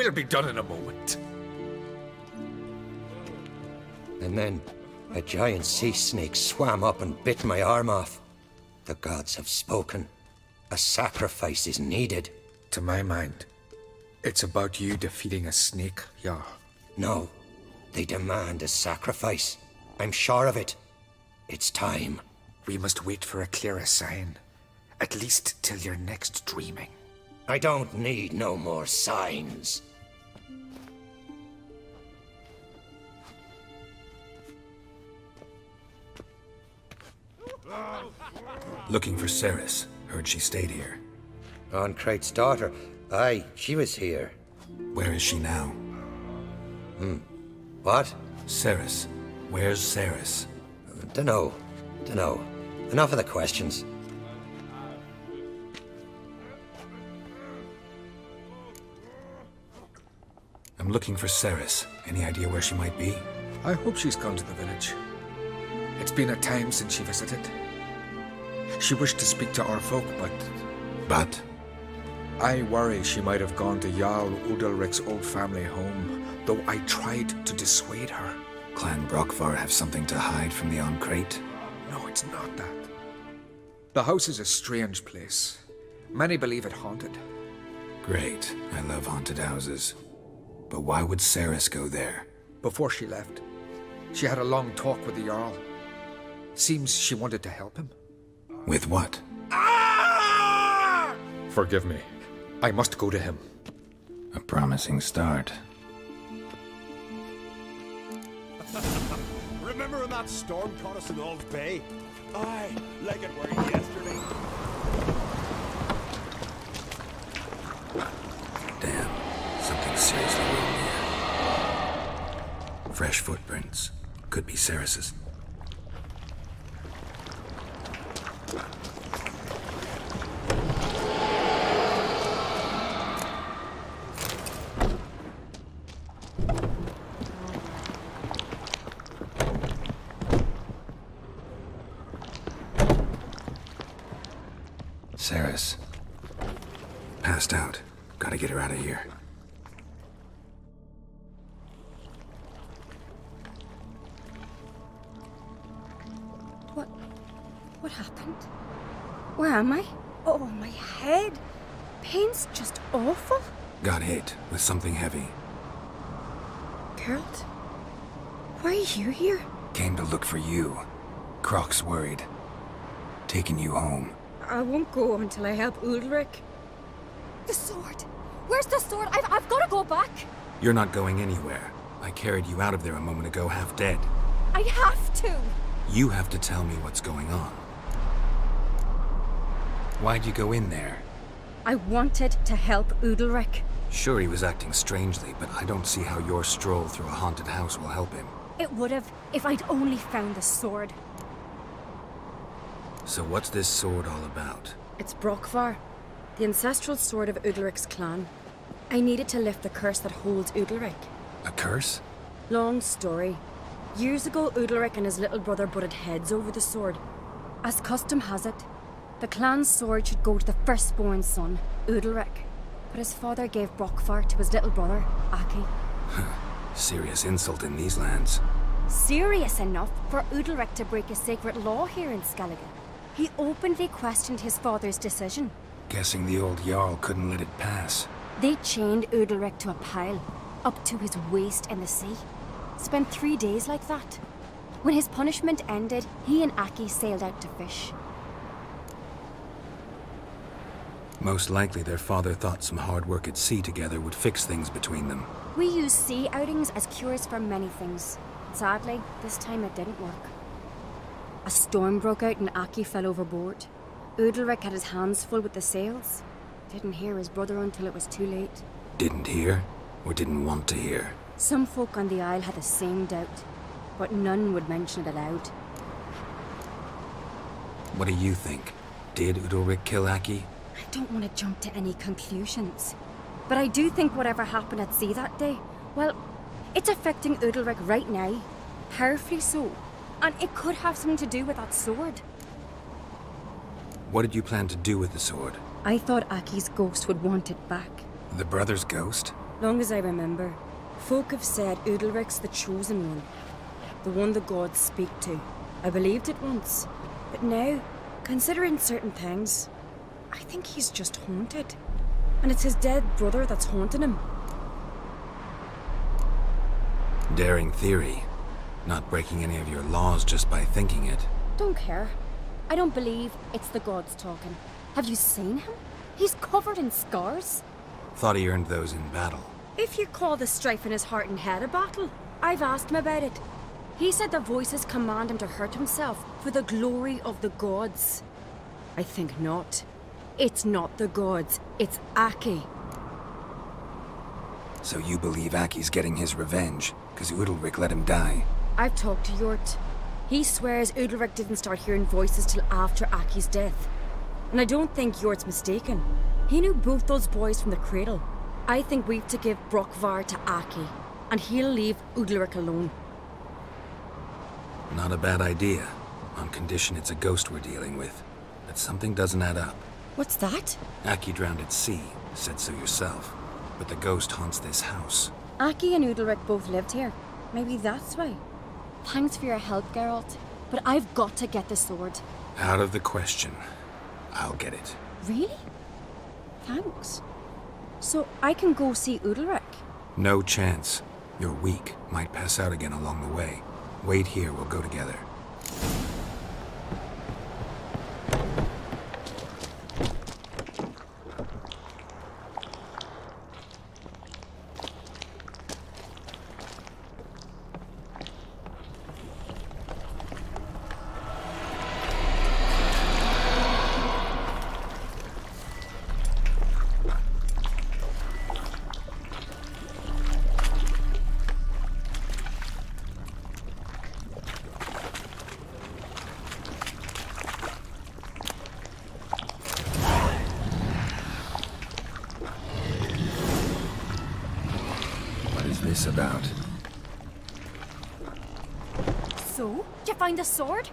We'll be done in a moment. And then a giant sea snake swam up and bit my arm off. The gods have spoken. A sacrifice is needed. To my mind, it's about you defeating a snake, yeah. No, they demand a sacrifice. I'm sure of it. It's time. We must wait for a clearer sign. At least till your next dreaming. I don't need no more signs. Looking for Cerys. Heard she stayed here. an Craite's daughter. Aye, she was here. Where is she now? Hmm. What? Cerys. Where's Cerys? Dunno. Dunno. Enough of the questions. I'm looking for Cerys. Any idea where she might be? I hope she's gone to the village. It's been a time since she visited. She wished to speak to our folk, but... But? I worry she might have gone to Jarl Udalryk's old family home, though I tried to dissuade her. Clan Brokvar have something to hide from the an Craite? No, it's not that. The house is a strange place. Many believe it haunted. Great. I love haunted houses. But why would Cerys go there? Before she left, she had a long talk with the Jarl. Seems she wanted to help him. With what? Ah! Forgive me. I must go to him. A promising start. Remember when that storm caught us in Old Bay? I like it were yesterday. Damn, something seriously wrong here. Fresh footprints. Could be Cerys's. Won't go until I help Ulrich. The sword! Where's the sword? I've, I've got to go back! You're not going anywhere. I carried you out of there a moment ago half dead. I have to! You have to tell me what's going on. Why'd you go in there? I wanted to help Udalryk. Sure, he was acting strangely, but I don't see how your stroll through a haunted house will help him. It would have if I'd only found the sword. So what's this sword all about? It's Brokvar, the ancestral sword of Udalryk's clan. I needed to lift the curse that holds Udalryk. A curse? Long story. Years ago, Udalryk and his little brother butted heads over the sword. As custom has it, the clan's sword should go to the firstborn son, Udalryk. But his father gave Brokvar to his little brother, Aki. Serious insult in these lands. Serious enough for Udalryk to break a sacred law here in Skellige. He openly questioned his father's decision. Guessing the old Jarl couldn't let it pass. They chained Udalryk to a pile, up to his waist in the sea. Spent three days like that. When his punishment ended, he and Aki sailed out to fish. Most likely their father thought some hard work at sea together would fix things between them. We use sea outings as cures for many things. Sadly, this time it didn't work. A storm broke out and Aki fell overboard. Udalryk had his hands full with the sails. Didn't hear his brother until it was too late. Didn't hear? Or didn't want to hear? Some folk on the Isle had the same doubt, but none would mention it aloud. What do you think? Did Udalryk kill Aki? I don't want to jump to any conclusions. But I do think whatever happened at sea that day, well, it's affecting Udalryk right now. Powerfully so. And it could have something to do with that sword. What did you plan to do with the sword? I thought Aki's ghost would want it back. The brother's ghost? Long as I remember, folk have said Udalryk's the chosen one. The one the gods speak to. I believed it once. But now, considering certain things, I think he's just haunted. And it's his dead brother that's haunting him. Daring theory. Not breaking any of your laws just by thinking it. Don't care. I don't believe it's the gods talking. Have you seen him? He's covered in scars. Thought he earned those in battle. If you call the strife in his heart and head a battle, I've asked him about it. He said the voices command him to hurt himself for the glory of the gods. I think not. It's not the gods, it's Aki. So you believe Aki's getting his revenge, because Udalryk let him die? I've talked to Hjort. He swears Udalryk didn't start hearing voices till after Aki's death. And I don't think Hjort's mistaken. He knew both those boys from the cradle. I think we've to give Brokvar to Aki, and he'll leave Udalryk alone. Not a bad idea, on condition it's a ghost we're dealing with. But something doesn't add up. What's that? Aki drowned at sea, said so yourself. But the ghost haunts this house. Aki and Udalric both lived here. Maybe that's why. Thanks for your help, Geralt. But I've got to get the sword. Out of the question. I'll get it. Really? Thanks. So I can go see Udalryk? No chance. You're weak. Might pass out again along the way. Wait here, we'll go together. The sword?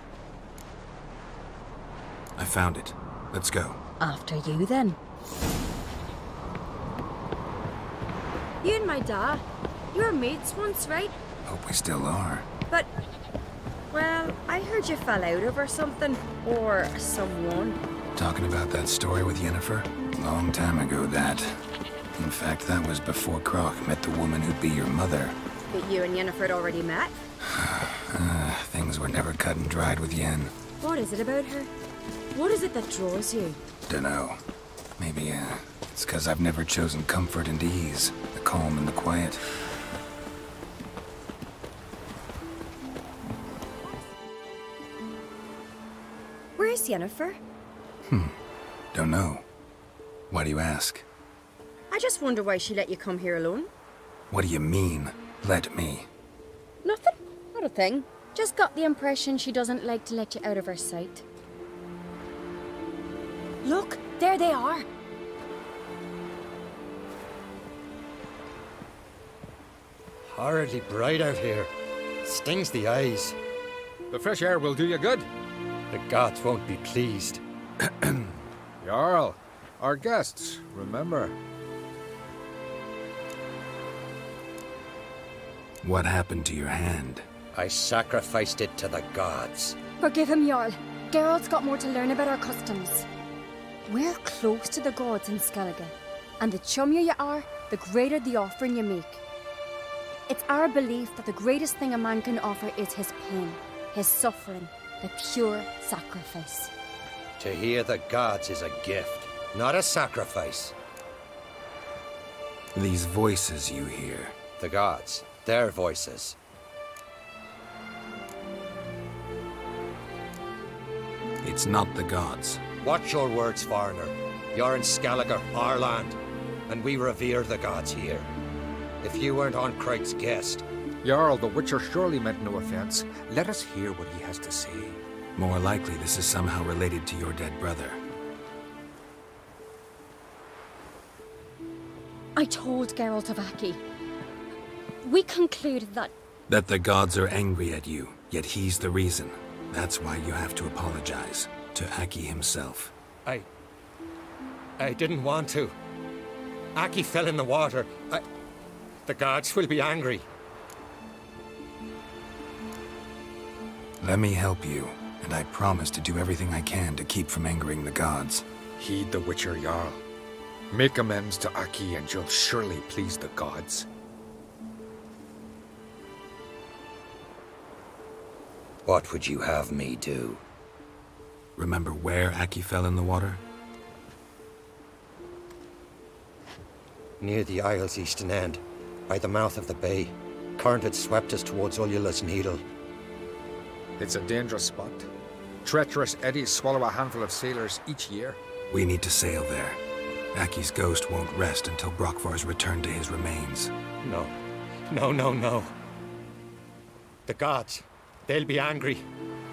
I found it. Let's go. After you, then. You and my dad, you were mates once, right? Hope we still are. But, well, I heard you fell out over something. Or someone. Talking about that story with Yennefer? Long time ago, that. In fact, that was before Crach met the woman who'd be your mother. But you and Yennefer had already met? Things were never cut and dried with Yen. What is it about her? What is it that draws you? Dunno. Maybe, uh, it's because I've never chosen comfort and ease, the calm and the quiet. Where is Yennefer? Hmm. Don't know. Why do you ask? I just wonder why she let you come here alone. What do you mean, let me? Nothing. Not a thing. Just got the impression she doesn't like to let you out of her sight. Look, there they are. Horridly bright out here. Stings the eyes. The fresh air will do you good. The gods won't be pleased. Jarl, our guests, remember. What happened to your hand? I sacrificed it to the gods. Forgive him, Jarl. Geralt's got more to learn about our customs. We're close to the gods in Skellige, and the chummier you are, the greater the offering you make. It's our belief that the greatest thing a man can offer is his pain, his suffering, the pure sacrifice. To hear the gods is a gift, not a sacrifice. These voices you hear. The gods, their voices. It's not the gods. Watch your words, foreigner. You're in Skellige, our land, and we revere the gods here. If you weren't an Craite's guest, Jarl, the Witcher surely meant no offense. Let us hear what he has to say. More likely this is somehow related to your dead brother. I told Geralt of Aki. We concluded that That the gods are angry at you, yet he's the reason. That's why you have to apologize. To Aki himself. I. I didn't want to. Aki fell in the water. I. The gods will be angry. Let me help you, and I promise to do everything I can to keep from angering the gods. Heed the Witcher Jarl. Make amends to Aki and you'll surely please the gods. What would you have me do? Remember where Aki fell in the water? Near the isle's eastern end, by the mouth of the bay. Current had swept us towards Ullula's Needle. It's a dangerous spot. Treacherous eddies swallow a handful of sailors each year. We need to sail there. Aki's ghost won't rest until Brokvar's returned to his remains. No. No, no, no. The gods. They'll be angry.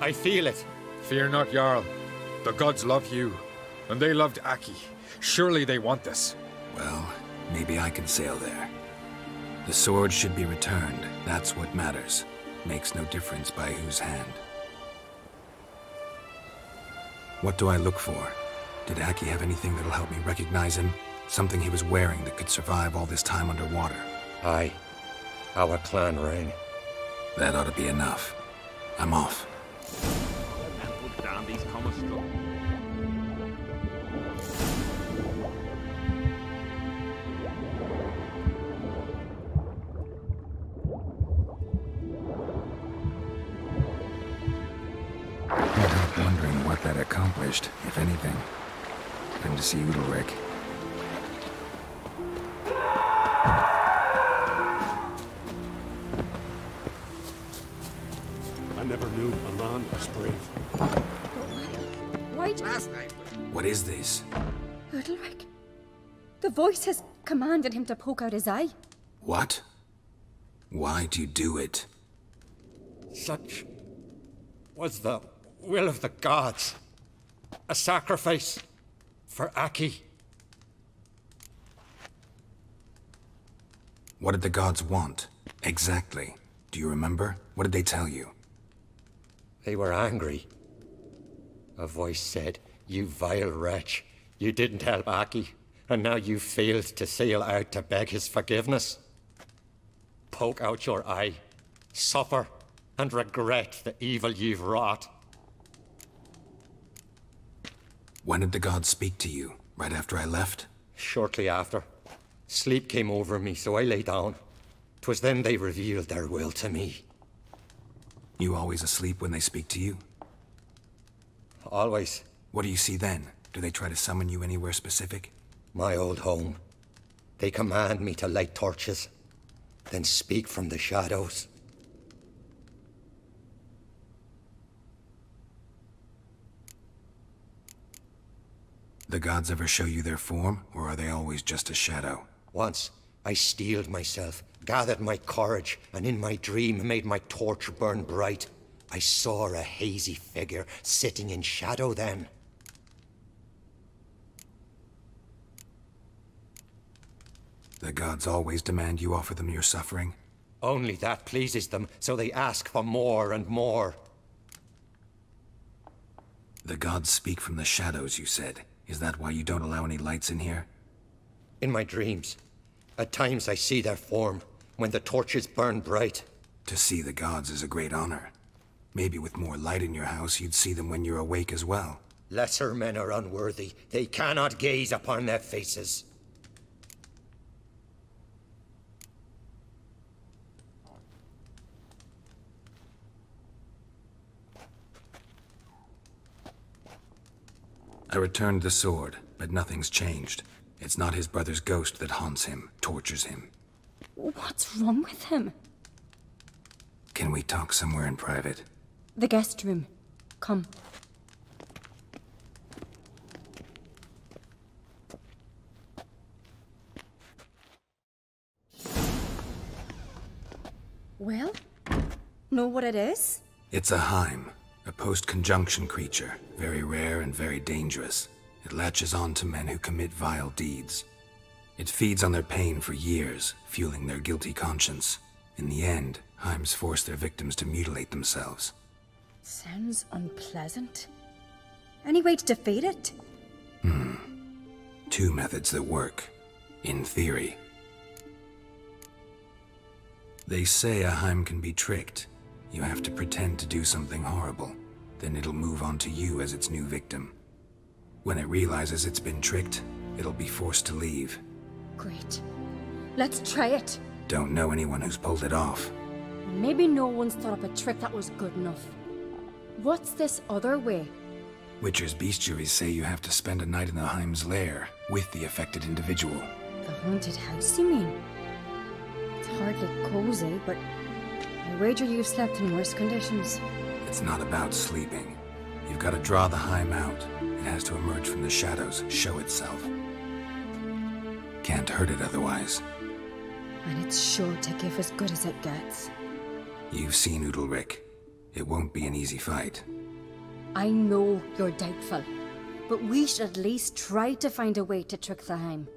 I feel it. Fear not, Jarl. The gods love you, and they loved Aki. Surely they want this. Well, maybe I can sail there. The sword should be returned. That's what matters. Makes no difference by whose hand. What do I look for? Did Aki have anything that'll help me recognize him? Something he was wearing that could survive all this time underwater? Aye. Our clan ring. That ought to be enough. I'm off. I'm not wondering what that accomplished, if anything. Good to see Udalryk. I never man was brave. Why Last night. What is this? Udalryk? The voice has commanded him to poke out his eye. What? Why'd you do it? Such was the will of the gods. A sacrifice for Aki. What did the gods want? Exactly. Do you remember? What did they tell you? They were angry. A voice said, You vile wretch. You didn't help Aki, and now you failed to sail out to beg his forgiveness. Poke out your eye, suffer, and regret the evil you've wrought. When did the gods speak to you? Right after I left? Shortly after, sleep came over me, so I lay down. 'Twas then they revealed their will to me. You always asleep when they speak to you? Always What do you see then? Do they try to summon you anywhere specific? my old home. They command me to light torches, then speak from the shadows. The gods ever show you their form, or are they always just a shadow? Once, I steeled myself, gathered my courage, and in my dream made my torch burn bright. I saw a hazy figure sitting in shadow then. The gods always demand you offer them your suffering? Only that pleases them, so they ask for more and more. The gods speak from the shadows, you said. Is that why you don't allow any lights in here? In my dreams, at times I see their form, when the torches burn bright. To see the gods is a great honor. Maybe with more light in your house, you'd see them when you're awake as well. Lesser men are unworthy. They cannot gaze upon their faces. I returned the sword, but nothing's changed. It's not his brother's ghost that haunts him, tortures him. What's wrong with him? Can we talk somewhere in private? The guest room. Come. Well, know what it is? It's a Hym, a post-conjunction creature, very rare and very dangerous. It latches on to men who commit vile deeds. It feeds on their pain for years, fueling their guilty conscience. In the end, Hyms force their victims to mutilate themselves. Sounds unpleasant. Any way to defeat it? Hmm. Two methods that work. In theory. They say a Hym can be tricked. You have to pretend to do something horrible. Then it'll move on to you as its new victim. When it realizes it's been tricked, it'll be forced to leave. Great. Let's try it. Don't know anyone who's pulled it off. Maybe no one's thought up a trick that was good enough. What's this other way? Witcher's bestiaries say you have to spend a night in the Hym's lair with the affected individual. The haunted house, you mean? It's hardly cozy, but I wager you've slept in worse conditions. It's not about sleeping. You've got to draw the Hym out. It has to emerge from the shadows, show itself. Can't hurt it otherwise. And it's sure to give as good as it gets. You've seen Udalryk. It won't be an easy fight. I know you're doubtful, but we should at least try to find a way to trick the Hym.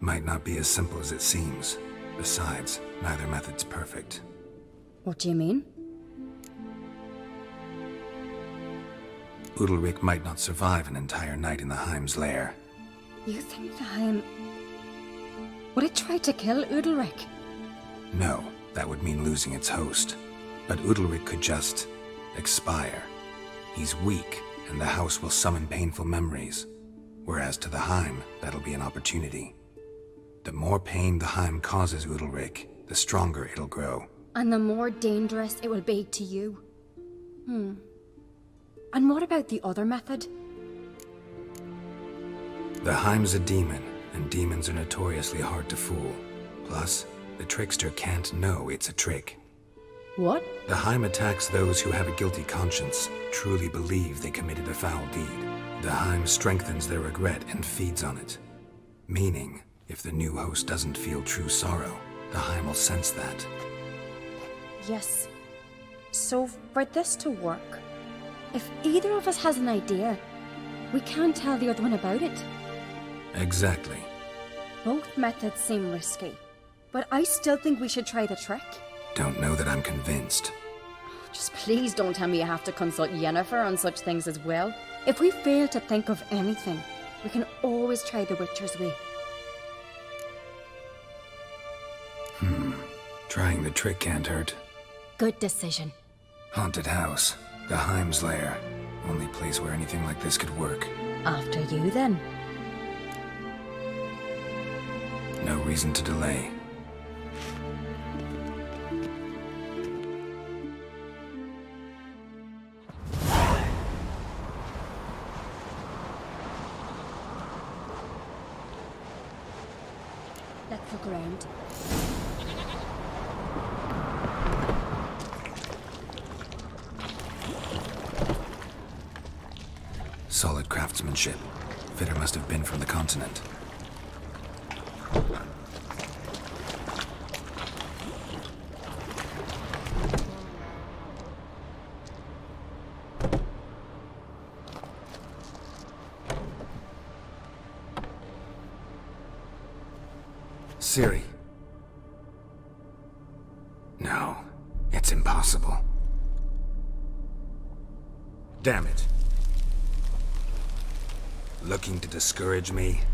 Might not be as simple as it seems. Besides, neither method's perfect. What do you mean? Udalryk might not survive an entire night in the Hym's lair. You think the Hym... Would it try to kill Udalryk? No, that would mean losing its host. But Udalryk could just... expire. He's weak, and the house will summon painful memories. Whereas to the Hym, that'll be an opportunity. The more pain the Hym causes Udalryk, the stronger it'll grow. And the more dangerous it will be to you. Hmm. And what about the other method? The Hym's a demon, and demons are notoriously hard to fool. Plus, the trickster can't know it's a trick. What? The Hym attacks those who have a guilty conscience, truly believe they committed a foul deed. The Hym strengthens their regret and feeds on it. Meaning, if the new host doesn't feel true sorrow, the Hym will sense that. Yes. So, for this to work, if either of us has an idea, we can't tell the other one about it. Exactly. Both methods seem risky, but I still think we should try the trick. Don't know that I'm convinced. Just please don't tell me you have to consult Yennefer on such things as well. If we fail to think of anything, we can always try the Witcher's way. Hmm. Trying the trick can't hurt. Good decision. Haunted house. The Hym's lair. Only place where anything like this could work. After you, then. No reason to delay. Let's ground. Solid craftsmanship. Fitter must have been from the continent. Discourage me?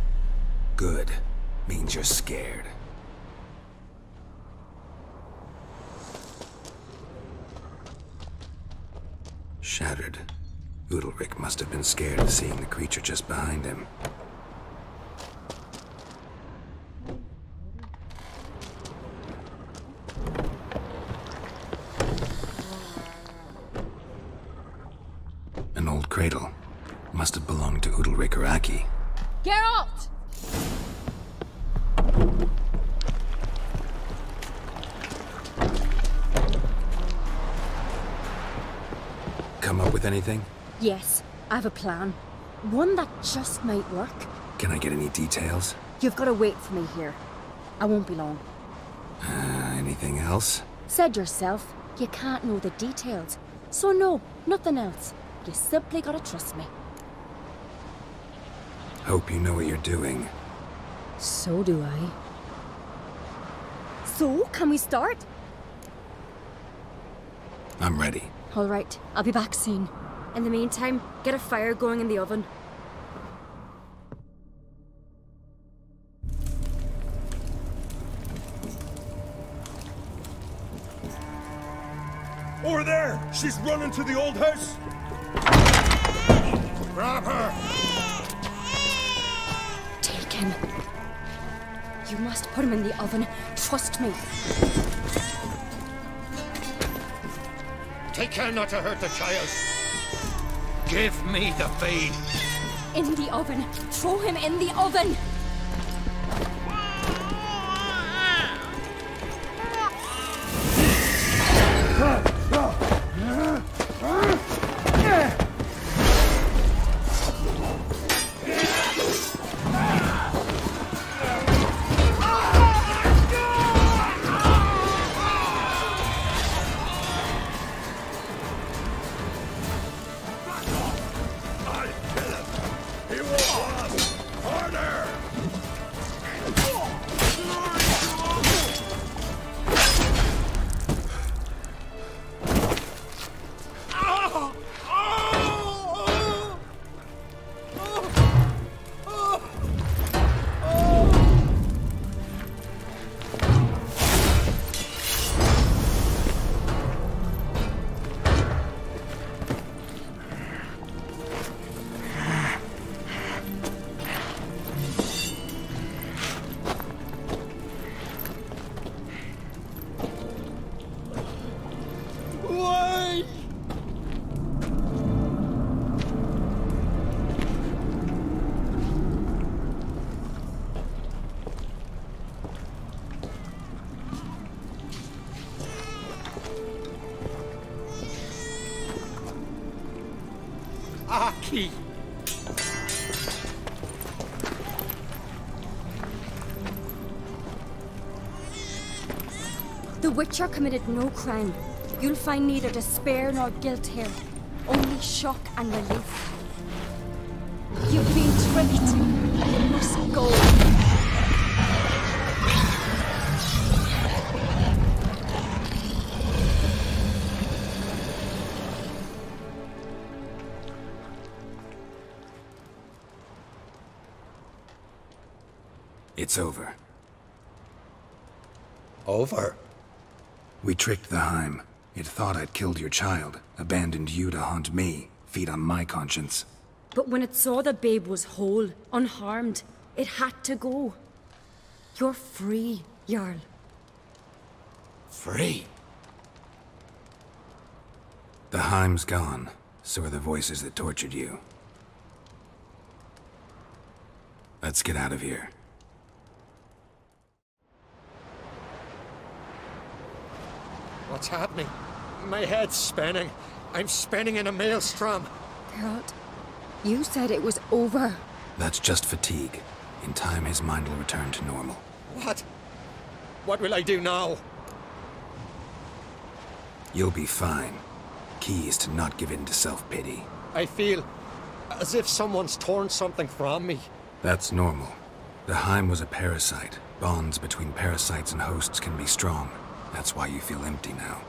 Anything? Yes, I have a plan. One that just might work. Can I get any details? You've got to wait for me here. I won't be long. Uh, anything else? Said yourself, you can't know the details. So no, nothing else. You simply gotta trust me. Hope you know what you're doing. So do I. So, can we start? I'm ready. All right, I'll be back soon. In the meantime, get a fire going in the oven. Over there! She's running to the old house! Grab her! Take him. You must put him in the oven. Trust me. Take care not to hurt the child. Give me the feed. In the oven. Throw him in the oven. The Witcher committed no crime. You'll find neither despair nor guilt here. Only shock and relief. It's over. Over. We tricked the Hym. It thought I'd killed your child, abandoned you to haunt me, feed on my conscience. But when it saw the babe was whole, unharmed, it had to go. You're free, Jarl. Free. The Hym's gone, so are the voices that tortured you. Let's get out of here. What's happening? My head's spinning. I'm spinning in a maelstrom. Geralt, you said it was over. That's just fatigue. In time, his mind will return to normal. What? What will I do now? You'll be fine. Key is to not give in to self-pity. I feel as if someone's torn something from me. That's normal. The Hym was a parasite. Bonds between parasites and hosts can be strong. That's why you feel empty now.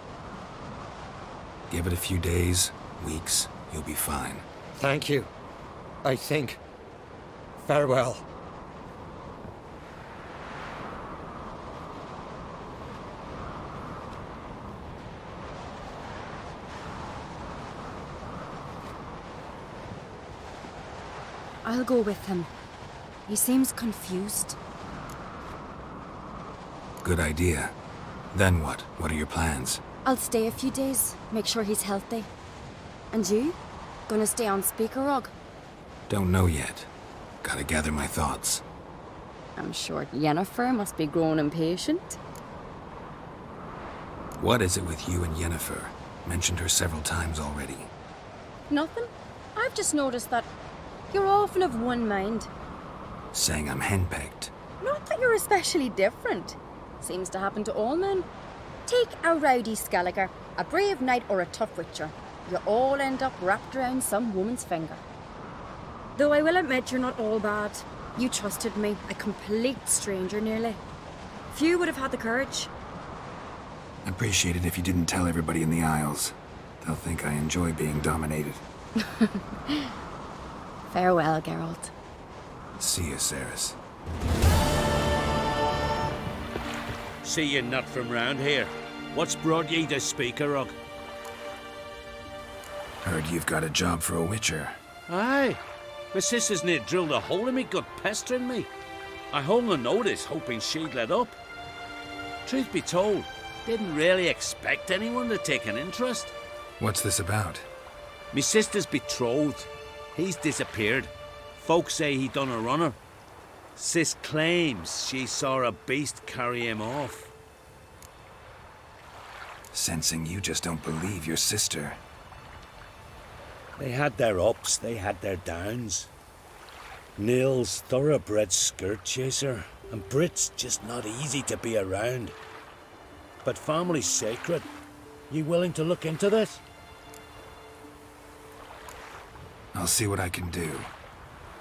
Give it a few days, weeks, you'll be fine. Thank you. I think. Farewell. I'll go with him. He seems confused. Good idea. Then what? What are your plans? I'll stay a few days, make sure he's healthy. And you? Gonna stay on Spikeroog? Don't know yet. Gotta gather my thoughts. I'm sure Yennefer must be growing impatient. What is it with you and Yennefer? Mentioned her several times already. Nothing. I've just noticed that you're often of one mind. Saying I'm henpecked. Not that you're especially different. Seems to happen to all men. Take a rowdy Skelliger, a brave knight, or a tough witcher. You all end up wrapped around some woman's finger. Though I will admit you're not all bad. You trusted me, a complete stranger nearly. Few would have had the courage. I appreciate it if you didn't tell everybody in the Isles. They'll think I enjoy being dominated. Farewell, Geralt. See you, Cerys. See you not from round here. What's brought ye to Spikeroog? Heard you've got a job for a witcher. Aye. My sister's near drilled a hole in me, gut pestering me. I hung a notice, hoping she'd let up. Truth be told, didn't really expect anyone to take an interest. What's this about? Me sister's betrothed. He's disappeared. Folks say he done a runner. Sis claims she saw a beast carry him off. Sensing you just don't believe your sister. They had their ups, they had their downs. Nils, thoroughbred skirt chaser, and Brit's just not easy to be around. But family's sacred. You willing to look into this? I'll see what I can do.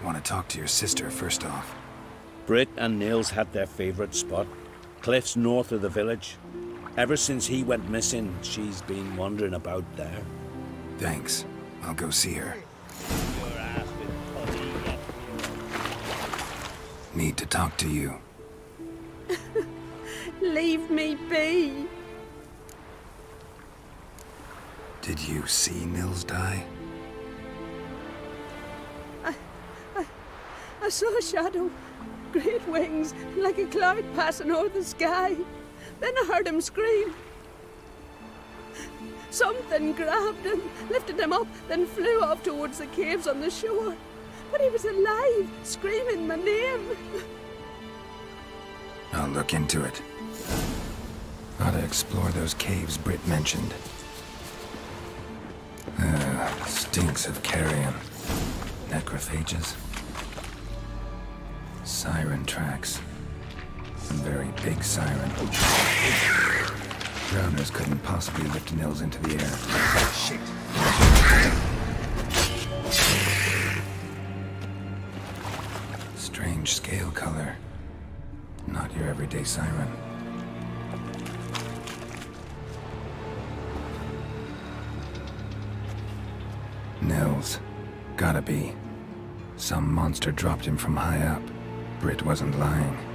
Want to talk to your sister first off. Brit and Nils had their favourite spot, cliffs north of the village. Ever since he went missing, she's been wandering about there. Thanks. I'll go see her. Need to talk to you. Leave me be. Did you see Nils die? I saw a shadow, great wings, like a cloud passing over the sky. Then I heard him scream. Something grabbed him, lifted him up, then flew off towards the caves on the shore. But he was alive, screaming my name. I'll look into it. To explore those caves Britt mentioned. Uh, stinks of carrion. Necrophages. Siren tracks. Some very big siren. Drowners couldn't possibly lift Nils into the air. Shit. Strange scale color. Not your everyday siren. Nils. Gotta be. Some monster dropped him from high up. Britt wasn't lying.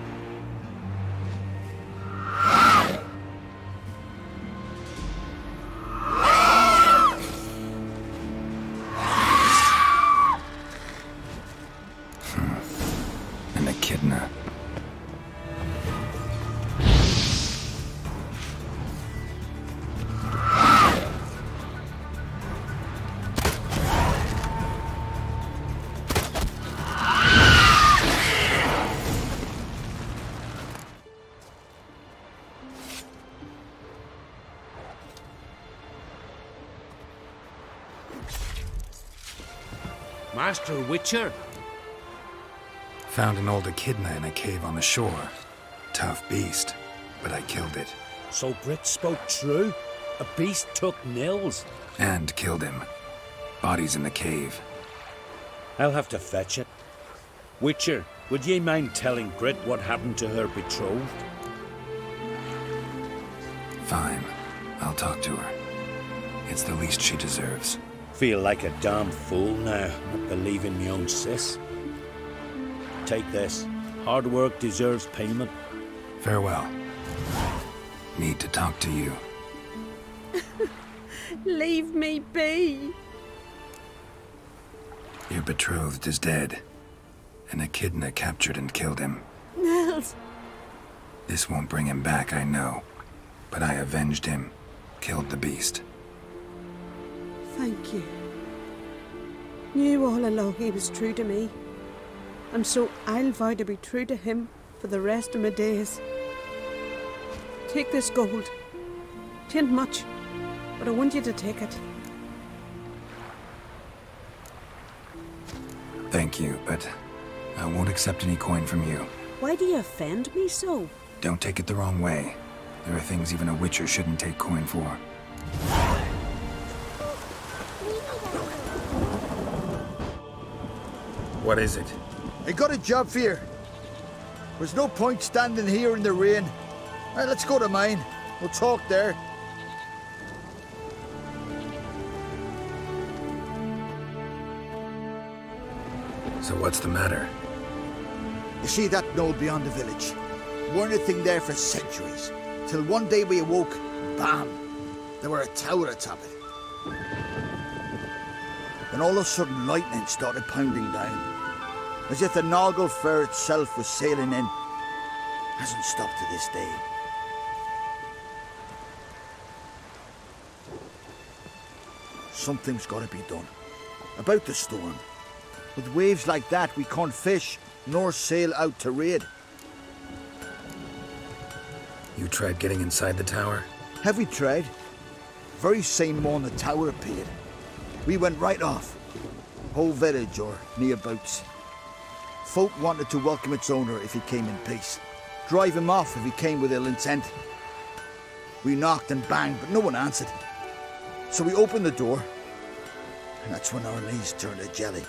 Master Witcher? Found an old echidna in a cave on the shore. Tough beast, but I killed it. So Brit spoke true? A beast took Nils? And killed him. Body's in the cave. I'll have to fetch it. Witcher, would ye mind telling Brit what happened to her betrothed? Fine. I'll talk to her. It's the least she deserves. Feel like a damn fool now, not believing me own sis. Take this. Hard work deserves payment. Farewell. Need to talk to you. Leave me be. Your betrothed is dead. An echidna captured and killed him. Nels, This won't bring him back, I know. But I avenged him. Killed the beast. Thank you. Knew all along he was true to me. And so I'll vow to be true to him for the rest of my days. Take this gold. Tain't much, but I want you to take it. Thank you, but I won't accept any coin from you. Why do you offend me so? Don't take it the wrong way. There are things even a witcher shouldn't take coin for. What is it? I got a job for you. There's no point standing here in the rain. Right, let's go to mine. We'll talk there. So what's the matter? You see that knoll beyond the village? Weren't a thing there for centuries. Till one day we awoke, bam! There were a tower atop it. and all of a sudden lightning started pounding down. As if the Naglfar itself was sailing in. Hasn't stopped to this day. Something's got to be done. About the storm. With waves like that, we can't fish, nor sail out to raid. You tried getting inside the tower? Have we tried? Very same morning the tower appeared. We went right off. Whole village or nearabouts. Folk wanted to welcome its owner if he came in peace. Drive him off if he came with ill intent. We knocked and banged, but no one answered. So we opened the door, and that's when our knees turned to jelly.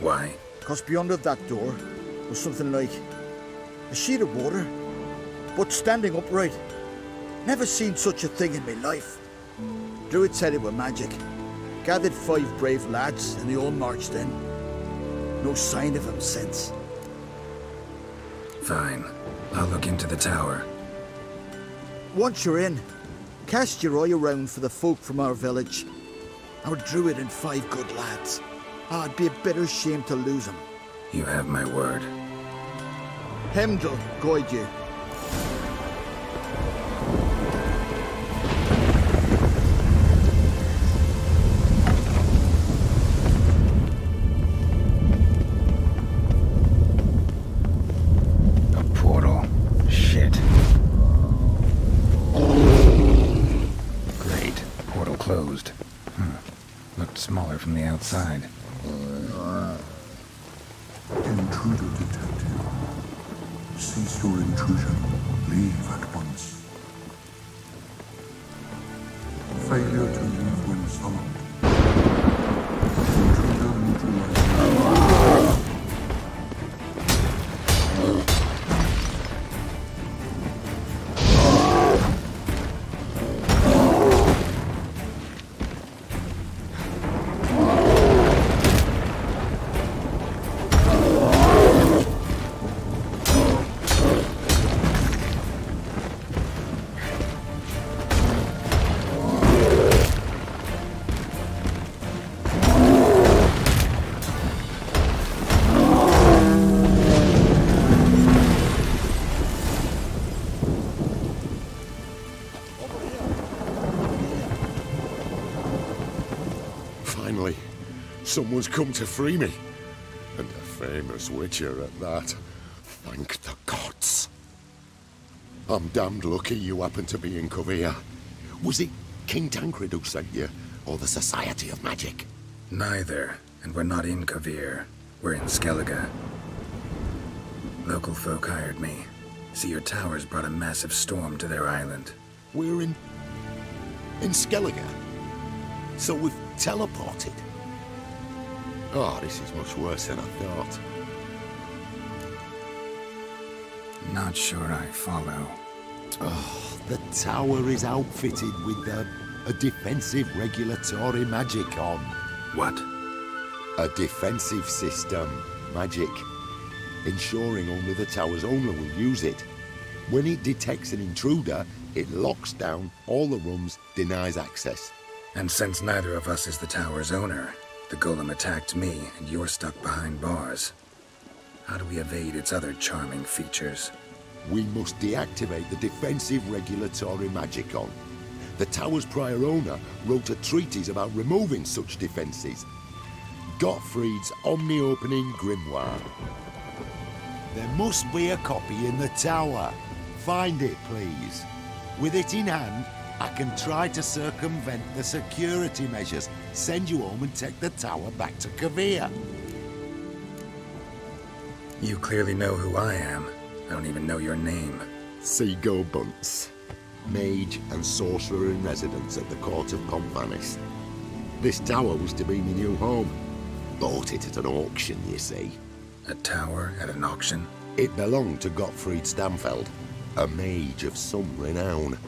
Why? Because beyond of that door was something like a sheet of water, but standing upright. Never seen such a thing in my life. Druid said it were magic. Gathered five brave lads, and they all marched in. No sign of him since. Fine. I'll look into the tower. Once you're in, cast your eye around for the folk from our village. Our druid and five good lads. Ah, it'd be a bitter shame to lose them. You have my word. Hemdall guide you. Hmm. Looked smaller from the outside. Intruder detected. Cease your intrusion. Leave at once. Failure to leave when summoned. Someone's come to free me. And a famous witcher at that. Thank the gods. I'm damned lucky you happen to be in Kovir. Was it King Tancred who sent you, or the Society of Magic? Neither. And we're not in Kovir. We're in Skellige. Local folk hired me. See, your towers brought a massive storm to their island. We're in... in Skellige. So we've teleported. Oh, this is much worse than I thought. Not sure I follow. Oh, the tower is outfitted with a, a defensive regulatory magicon. What? A defensive system. Magic. Ensuring only the tower's owner will use it. When it detects an intruder, it locks down all the rooms, denies access. And since neither of us is the tower's owner, the golem attacked me and you're stuck behind bars. How do we evade its other charming features? We must deactivate the defensive regulatory magicon. The tower's prior owner wrote a treatise about removing such defenses. Gottfried's Omni-Opening Grimoire. There must be a copy in the tower. Find it, please. With it in hand, I can try to circumvent the security measures, send you home and take the tower back to Kovir. You clearly know who I am. I don't even know your name. Seago Bunce, mage and sorcerer in residence at the court of Pont Vanis. This tower was to be my new home. Bought it at an auction, you see. A tower at an auction? It belonged to Gottfried Stamfeld, a mage of some renown.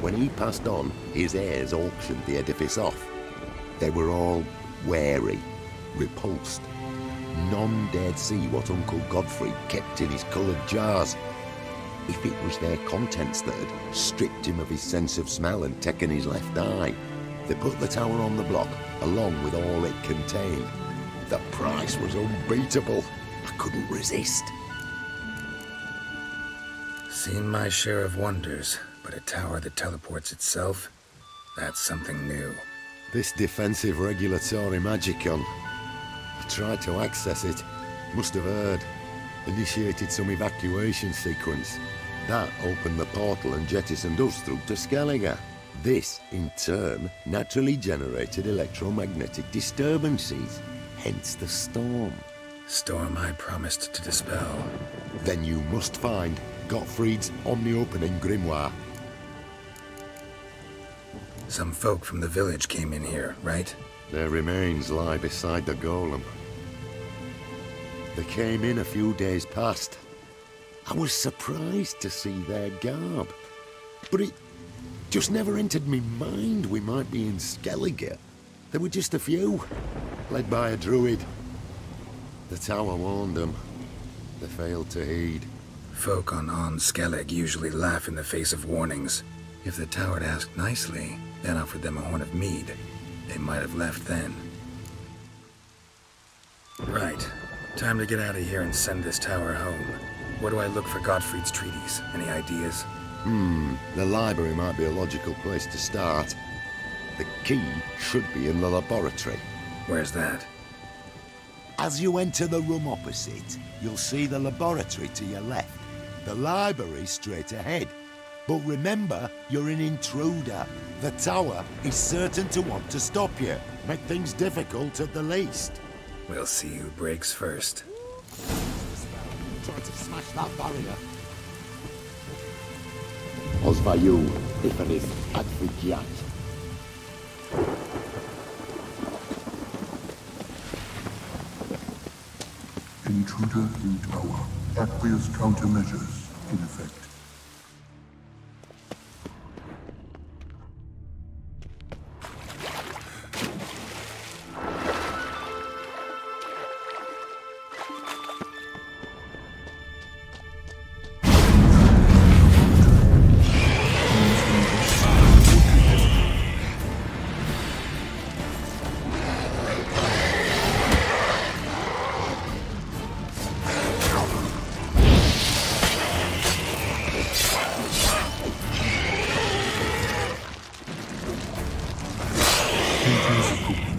When he passed on, his heirs auctioned the edifice off. They were all wary, repulsed. None dared see what Uncle Godfrey kept in his coloured jars. If it was their contents that had stripped him of his sense of smell and taken his left eye, They put the tower on the block, along with all it contained. The price was unbeatable. I couldn't resist. Seen my share of wonders, but a tower that teleports itself? That's something new. This defensive regulatory magicon. I tried to access it. Must have heard. Initiated some evacuation sequence. That opened the portal and jettisoned us through to Skellige. This, in turn, naturally generated electromagnetic disturbances. Hence the storm. Storm I promised to dispel. Then you must find Gottfried's omni-opening grimoire. Some folk from the village came in here, right? Their remains lie beside the golem. They came in a few days past. I was surprised to see their garb. But it just never entered me mind we might be in Skellige. There were just a few, led by a druid. The tower warned them. They failed to heed. Folk on An Skellig usually laugh in the face of warnings. If the tower had asked nicely, then offered them a horn of mead, they might have left then. Right. Time to get out of here and send this tower home. Where do I look for Gottfried's treaties? Any ideas? Hmm, the library might be a logical place to start. The key should be in the laboratory. Where's that? As you enter the room opposite, you'll see the laboratory to your left. The library straight ahead. But remember, you're an intruder. The tower is certain to want to stop you. Make things difficult at the least. We'll see who breaks first. Try to smash that barrier. Osvayu, Ifanis, Advigiat. Intruder in tower. Aqueous countermeasures in effect. Liquidation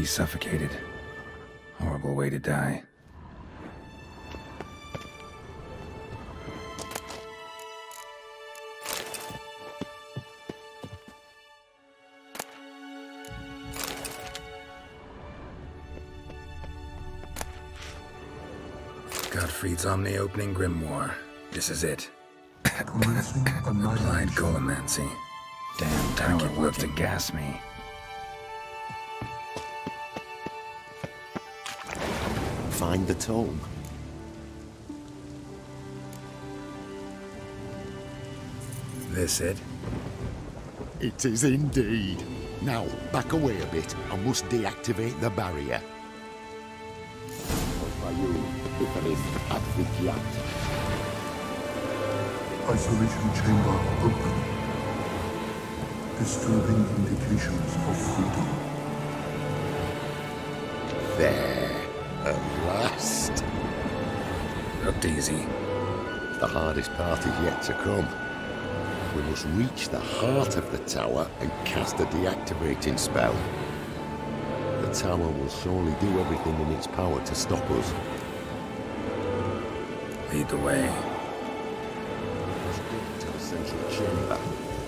He's suffocated. Horrible way to die. Gottfried's Omni-Opening Grimoire. This is it. Annihilation. Colomancy. Damn tower would love to gas me. Find the tome. This it? It is indeed. Now, back away a bit. I must deactivate the barrier. Osvayu, Ifanis, Advigiat. isolation chamber open. Disturbing indications of freedom. There, at last. Not easy. The hardest part is yet to come. We must reach the heart of the tower and cast a deactivating spell. The tower will surely do everything in its power to stop us. Lead the way. The central chamber.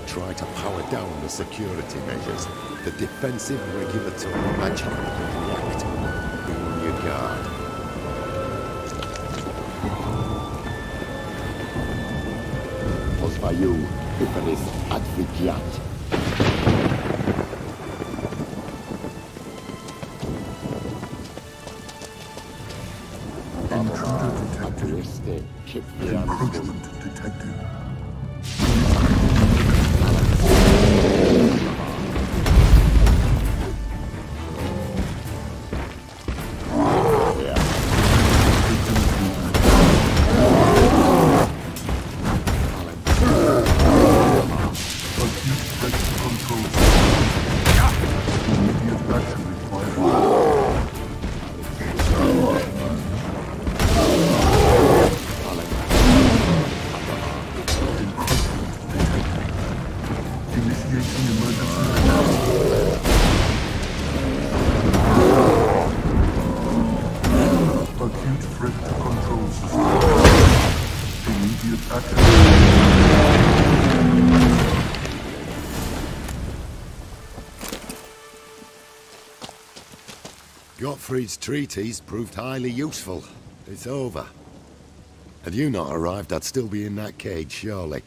Try to power down the security measures. The defensive regulatory magic will react. Be on your guard. Pozwaju, Hyperis Advigiat. Intruder detected. Encroachment detected. Gottfried's treatise proved highly useful. It's over. Had you not arrived, I'd still be in that cage, surely.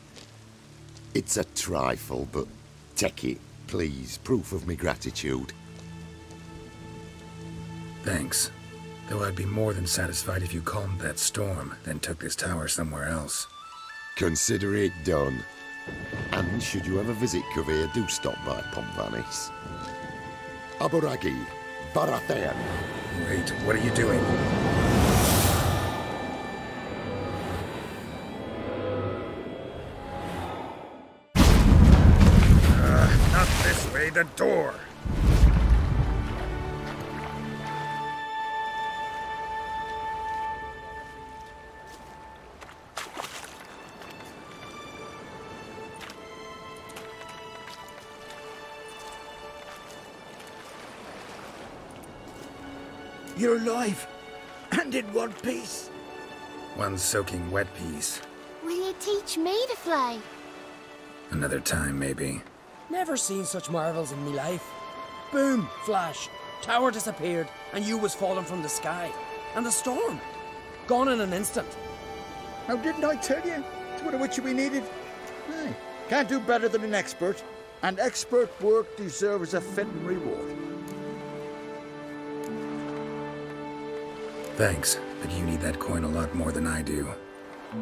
It's a trifle, but take it, please. Proof of me gratitude. Thanks. Though I'd be more than satisfied if you calmed that storm, then took this tower somewhere else. Consider it done. And should you ever visit Kovir, do stop by Pont Vanis. Aboragi, Baratheon. Wait, what are you doing? Uh, not this way, the door! You're alive. And in one piece. One soaking wet piece. Will you teach me to fly? Another time, maybe. Never seen such marvels in me life. Boom, flash, tower disappeared, and you was falling from the sky. And the storm. Gone in an instant. Now, didn't I tell you? It's one of which we needed. Aye. Can't do better than an expert. And expert work deserves a fitting reward. Thanks, but you need that coin a lot more than I do.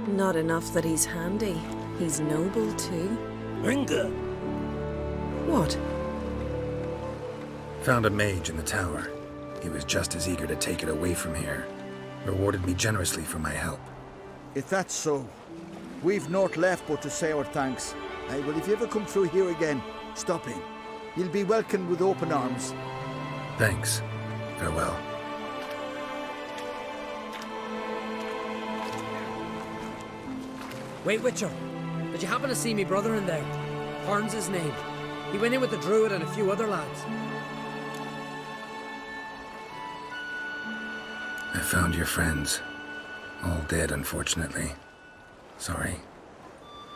Not enough that he's handy. He's noble too. Ringa! What? Found a mage in the tower. He was just as eager to take it away from here. Rewarded me generously for my help. If that's so, we've naught left but to say our thanks. Aye, well, if you ever come through here again, stop in. You'll be welcomed with open arms. Thanks. Farewell. Wait, Witcher. Did you happen to see me brother in there? Horn's his name. He went in with the druid and a few other lads. I found your friends. All dead, unfortunately. Sorry.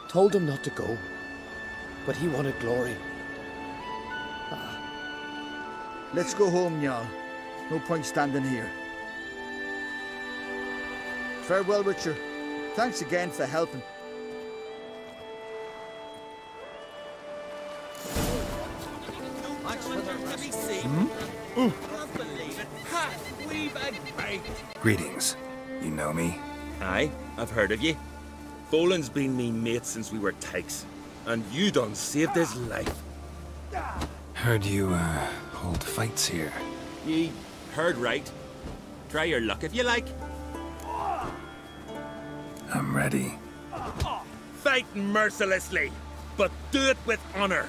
Told him not to go. But he wanted glory. Ah. Let's go home, Jarl. No point standing here. Farewell, Witcher. Thanks again for helping. Greetings. You know me? Aye, I've heard of ye. Boland's been me mate since we were tykes, and you done saved his life. Heard you, uh, hold fights here. Ye heard right. Try your luck if you like. I'm ready. Fight mercilessly, but do it with honor.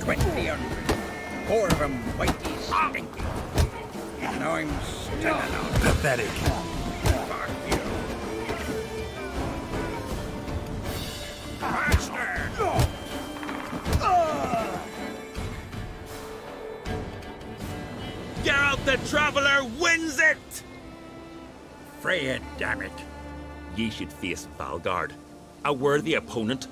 Twenty hundred. Four of them whitey stinky. And I'm standing on Pathetic. Fuck you. Master! Geralt the Traveler wins it! Freya, damn it. Ye should face Valgard, a worthy opponent.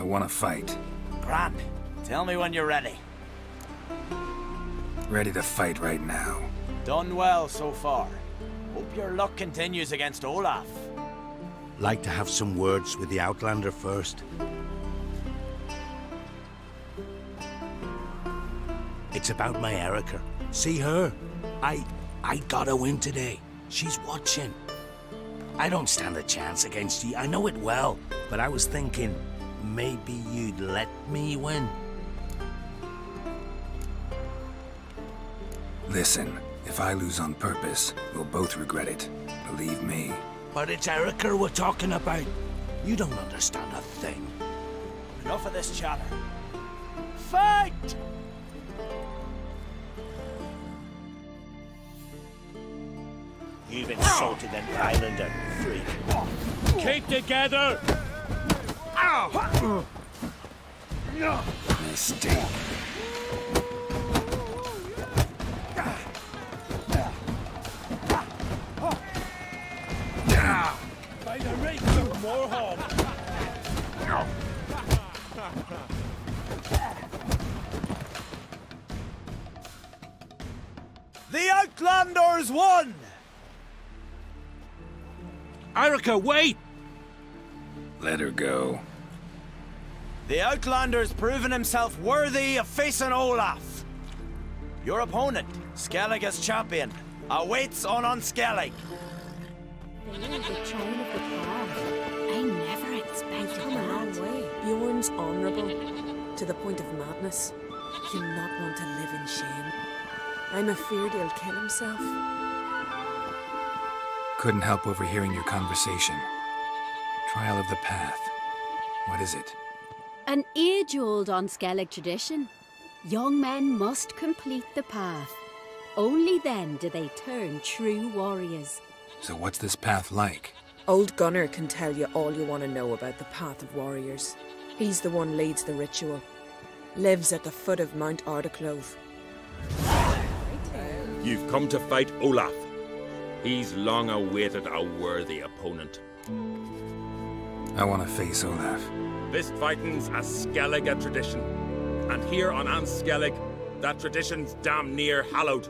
I want to fight. Grand. Tell me when you're ready. Ready to fight right now. Done well so far. Hope your luck continues against Olaf. Like to have some words with the Outlander first. It's about my Erica. See her? I... I gotta win today. She's watching. I don't stand a chance against you. I know it well. But I was thinking, maybe you'd let me win. Listen, if I lose on purpose, we'll both regret it. Believe me. But it's Erica we're talking about. You don't understand a thing. Enough of this chatter. Fight! You've insulted an Islander, freak. Keep together! Mistake. By the rate of Morhaug! The Outlanders won! Erica, wait! Let her go. The Outlander has proven himself worthy of facing Olaf. Your opponent, Skellig as champion, awaits on An Skellig. There's the train of the path. I never expected Come a long way. Bjorn's honourable, to the point of madness. He'll not want to live in shame. I'm afeard he'll kill himself. Couldn't help overhearing your conversation. Trial of the Path. What is it? An age old An Skellig tradition. Young men must complete the path. Only then do they turn true warriors. So what's this path like? Old Gunnar can tell you all you want to know about the Path of Warriors. He's the one leads the ritual. Lives at the foot of Mount Ardaclove. You've come to fight Olaf. He's long awaited a worthy opponent. I want to face Olaf. This fighting's a Skellig tradition. And here on An Skellig, that tradition's damn near hallowed.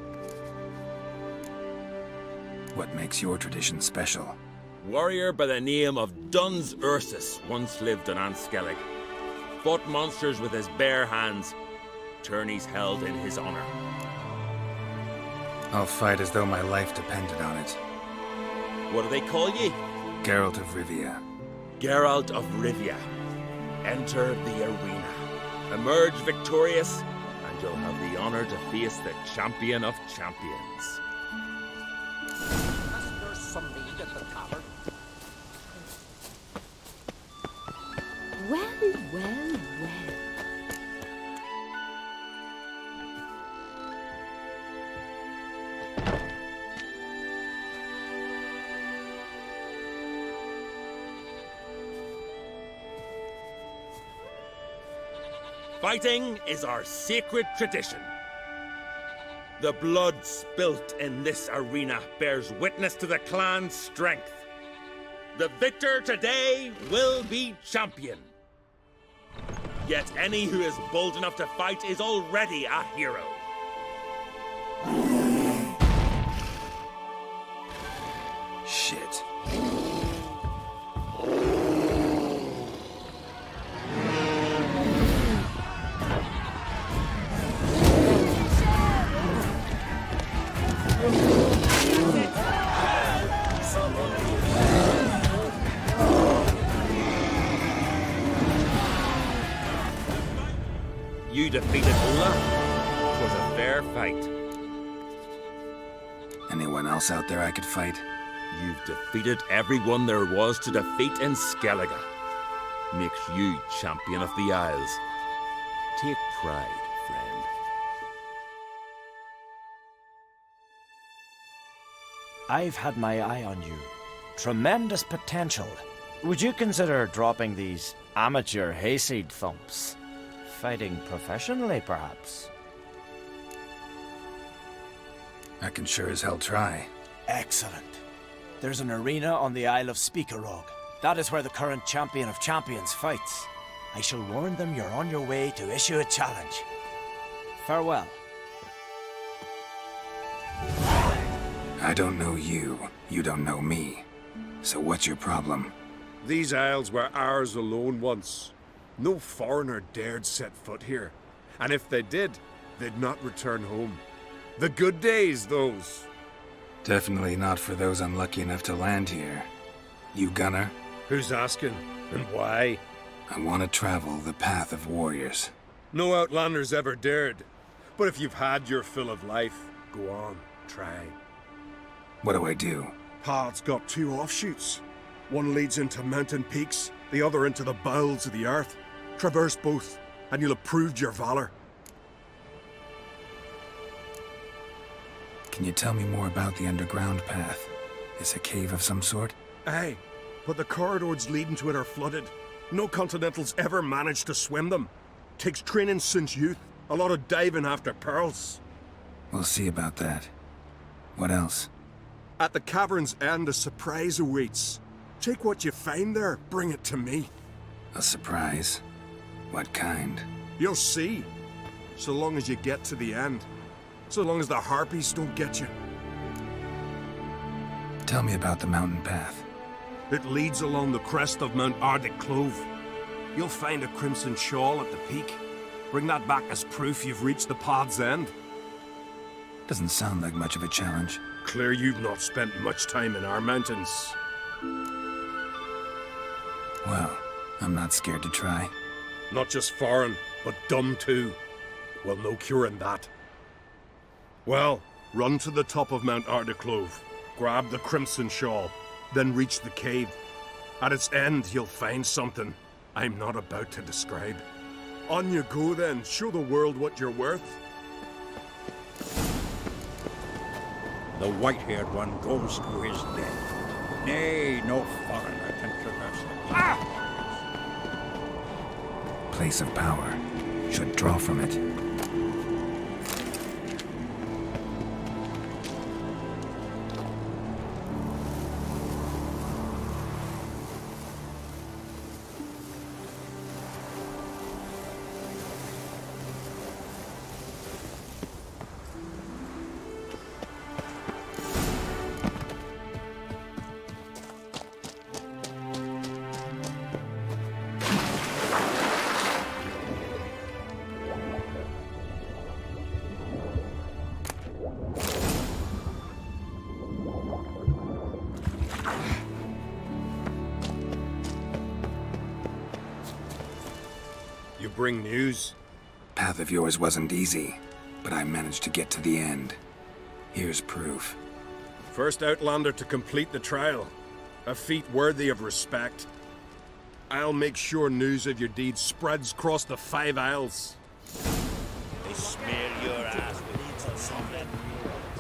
What makes your tradition special? Warrior by the name of Duns Ursus once lived on An Skellig. Fought monsters with his bare hands. Tourneys held in his honor. I'll fight as though my life depended on it. What do they call ye? Geralt of Rivia. Geralt of Rivia. Enter the arena. Emerge victorious, and you'll have the honor to face the champion of champions. There's some meat at the tavern. Well, well, well. Fighting is our sacred tradition. The blood spilt in this arena bears witness to the clan's strength. The victor today will be champion. Yet any who is bold enough to fight is already a hero. Shit. You defeated Lula. It was a fair fight. Anyone else out there I could fight? You've defeated everyone there was to defeat in Skellige. Makes you champion of the Isles. Take pride, I've had my eye on you. Tremendous potential. Would you consider dropping these amateur hayseed thumps? Fighting professionally, perhaps? I can sure as hell try. Excellent. There's an arena on the Isle of Spikeroog. That is where the current champion of champions fights. I shall warn them you're on your way to issue a challenge. Farewell. I don't know you. You don't know me. So what's your problem? These isles were ours alone once. No foreigner dared set foot here. And if they did, they'd not return home. The good days, those. Definitely not for those unlucky enough to land here. You Gunnar? Who's asking? And why? I want to travel the path of warriors. No outlanders ever dared. But if you've had your fill of life, go on, try. What do I do? Path's got two offshoots. One leads into mountain peaks, the other into the bowels of the earth. Traverse both, and you'll have proved your valor. Can you tell me more about the underground path? It's a cave of some sort? Aye, but the corridors leading to it are flooded. No Continentals ever managed to swim them. Takes training since youth, a lot of diving after pearls. We'll see about that. What else? At the cavern's end, a surprise awaits. Take what you find there, bring it to me. A surprise? What kind? You'll see. So long as you get to the end. So long as the harpies don't get you. Tell me about the mountain path. It leads along the crest of Mount Ardic Clove. You'll find a crimson shawl at the peak. Bring that back as proof you've reached the path's end. Doesn't sound like much of a challenge. Clear you've not spent much time in our mountains. Well, I'm not scared to try. Not just foreign, but dumb too. Well, no cure in that. Well, run to the top of Mount Ardekklov, grab the Crimson Shawl, then reach the cave. At its end, you'll find something I'm not about to describe. On you go then, show the world what you're worth. The white-haired one goes to his death. Nay, no foreigner can traverse the path. Place of power. Should draw from it. Of yours wasn't easy, but I managed to get to the end. Here's proof. First Outlander to complete the trial. A feat worthy of respect. I'll make sure news of your deeds spreads across the Five Isles. They smear your ass with leads or something.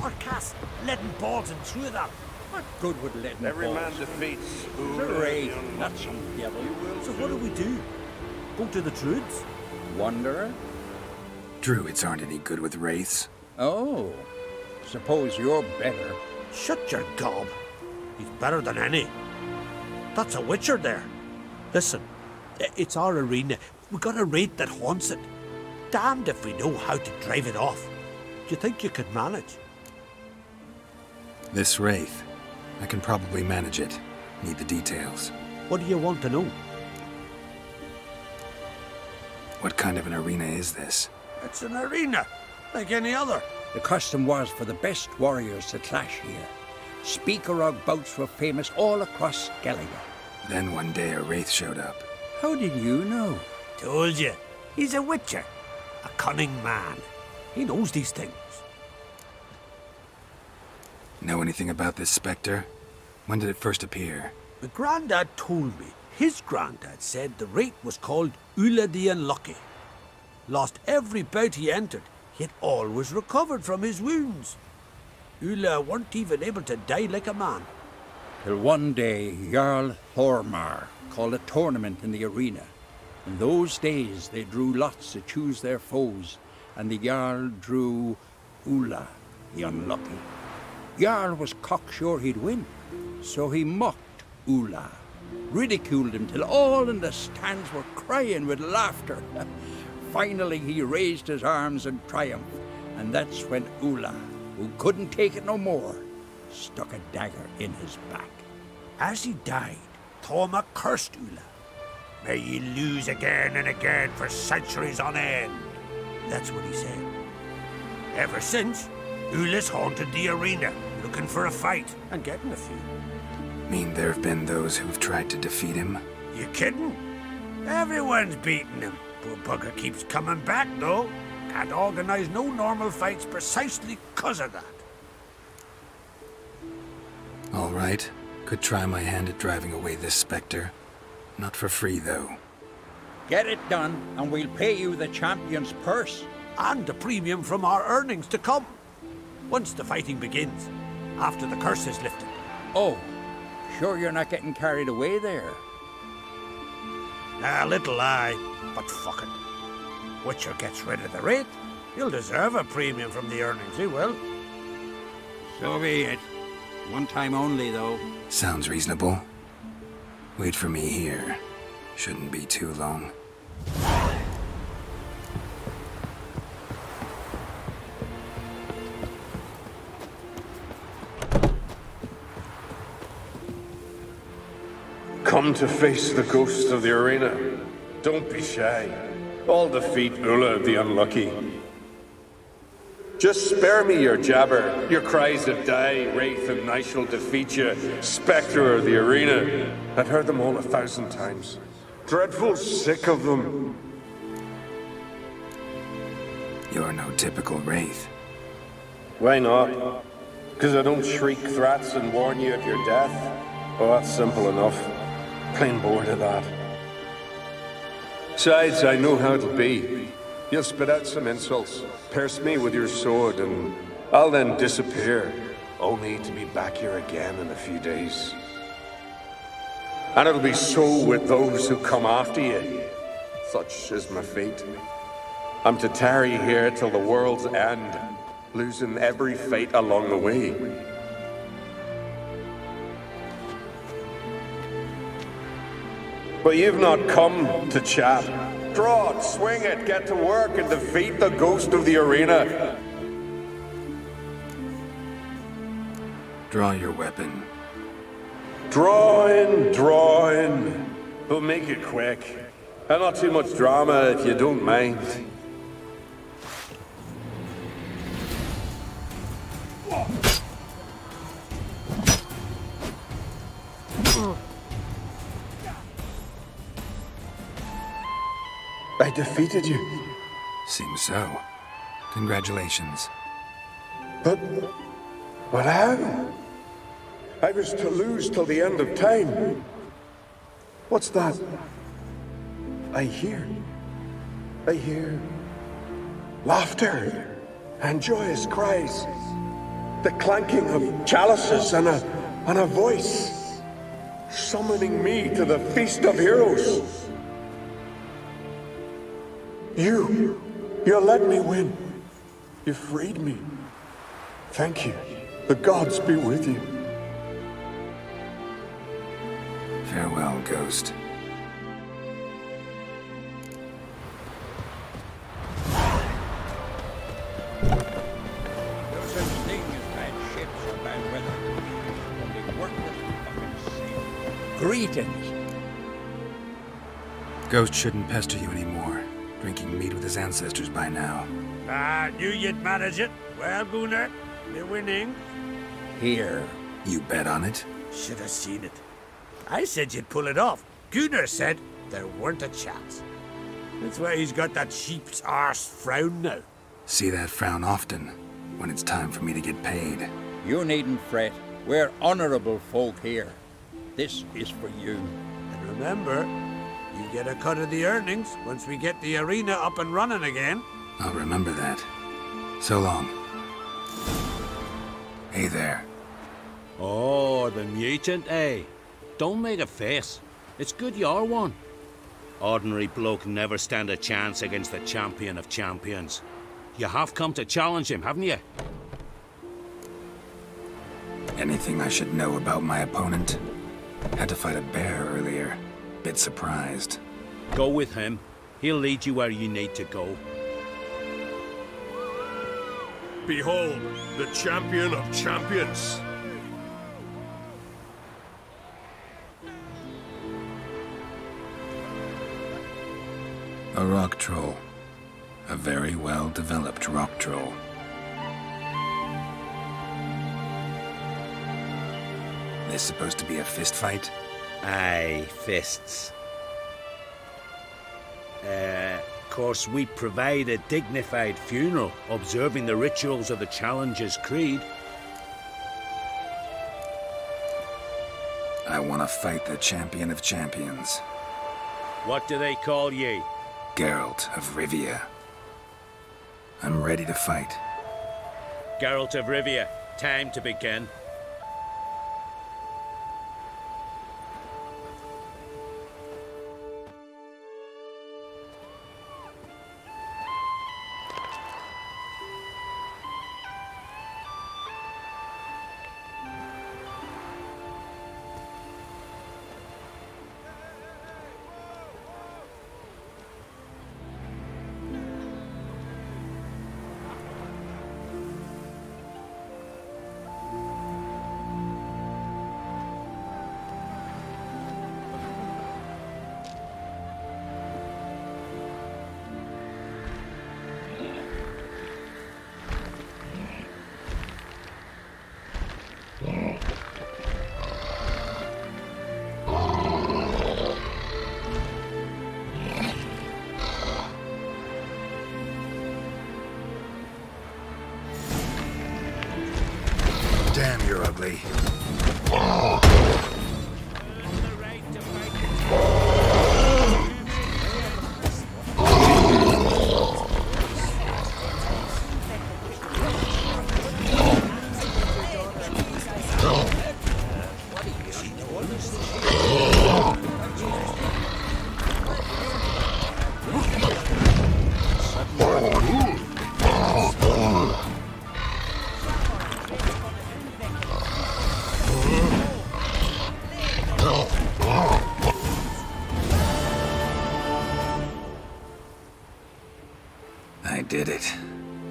Or cast leaden balls and through them. What good would leaden Every balls man defeats It's who a raid, not devil. So what do we do? Go to the Druids? Wanderer? Druids aren't any good with wraiths. Oh, suppose you're better. Shut your gob. He's better than any. That's a witcher there. Listen, it's our arena. We got a raid that haunts it. Damned if we know how to drive it off. Do you think you could manage? This wraith. I can probably manage it. Need the details. What do you want to know? What kind of an arena is this? It's an arena, like any other. The custom was for the best warriors to clash here. Spikeroog bouts were famous all across Skellige. Then one day a wraith showed up. How did you know? Told you. He's a witcher. A cunning man. He knows these things. Know anything about this specter? When did it first appear? My granddad told me his granddad said the wraith was called Ula the Unlucky. Lost every bout he entered, yet always recovered from his wounds. Ula weren't even able to die like a man. Till one day, Jarl Thormar called a tournament in the arena. In those days, they drew lots to choose their foes, and the Jarl drew Ula, the unlucky. Jarl was cocksure he'd win, so he mocked Ula, ridiculed him till all in the stands were crying with laughter. Finally, he raised his arms in triumph, and that's when Ula, who couldn't take it no more, stuck a dagger in his back. As he died, Thorma cursed Ula. May ye lose again and again for centuries on end. That's what he said. Ever since, Ula's haunted the arena, looking for a fight and getting a few. Mean there have been those who've tried to defeat him? You kidding? Everyone's beating him. Poor bugger keeps coming back, though. Can't organize no normal fights precisely because of that. All right. Could try my hand at driving away this specter. Not for free, though. Get it done, and we'll pay you the champion's purse. And a premium from our earnings to come. Once the fighting begins, after the curse is lifted. Oh, sure you're not getting carried away there? A little lie, but fuck it. Witcher gets rid of the rate. He'll deserve a premium from the earnings, he will. So be it. One time only, though. Sounds reasonable. Wait for me here. Shouldn't be too long. Come to face the ghost of the arena. Don't be shy. I'll defeat Ula the Unlucky. Just spare me your jabber, your cries of die, Wraith, and I shall defeat you, Spectre of the arena. I've heard them all a thousand times. Dreadful sick of them. You're no typical Wraith. Why not? Because I don't shriek threats and warn you of your death? Oh, that's simple enough. Plain bored of that. Besides, I know how it'll be. You'll spit out some insults, pierce me with your sword, and I'll then disappear, only to be back here again in a few days. And it'll be so with those who come after you. Such is my fate. I'm to tarry here till the world's end, losing every fate along the way. But you've not come to chat. Draw it, swing it, get to work, and defeat the ghost of the arena. Draw your weapon. Draw in, draw in. But make it quick. And not too much drama if you don't mind. I defeated you. Seems so. Congratulations. But... But how? I was to lose till the end of time. What's that? I hear. I hear... Laughter and joyous cries. The clanking of chalices and a... and a voice. Summoning me to the Feast of Heroes. You, you let me win. You freed me. Thank you. The gods be with you. Farewell, Ghost. No such thing as bad ships or bad weather. Only worthless fucking sailors. Greetings. Ghost shouldn't pester you anymore. Drinking mead with his ancestors by now. Ah, knew you'd manage it. Well, Gunnar, you're winning. Here. You bet on it? Should have seen it. I said you'd pull it off. Gunnar said there weren't a chance. That's why he's got that sheep's arse frown now. See that frown often, when it's time for me to get paid. You needn't fret. We're honourable folk here. This is for you. And remember, you get a cut of the earnings once we get the arena up and running again. I'll remember that. So long. Hey there. Oh, the mutant, eh? Don't make a face. It's good you're one. Ordinary bloke never stand a chance against the champion of champions. You have come to challenge him, haven't you? Anything I should know about my opponent? Had to fight a bear earlier. Bit surprised. Go with him. He'll lead you where you need to go. Behold, the champion of champions. A rock troll. A very well-developed rock troll. This supposed to be a fist fight? Aye, fists. Uh, of course, we provide a dignified funeral, observing the rituals of the Challenger's Creed. I want to fight the champion of champions, What do they call ye? Geralt of Rivia. I'm ready to fight. Geralt of Rivia, time to begin. Did it.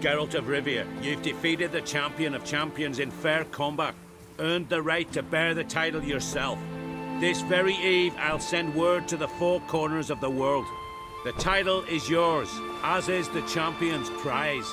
Geralt of Rivia, you've defeated the champion of champions in fair combat, earned the right to bear the title yourself. This very eve, I'll send word to the four corners of the world. The title is yours, as is the champion's prize.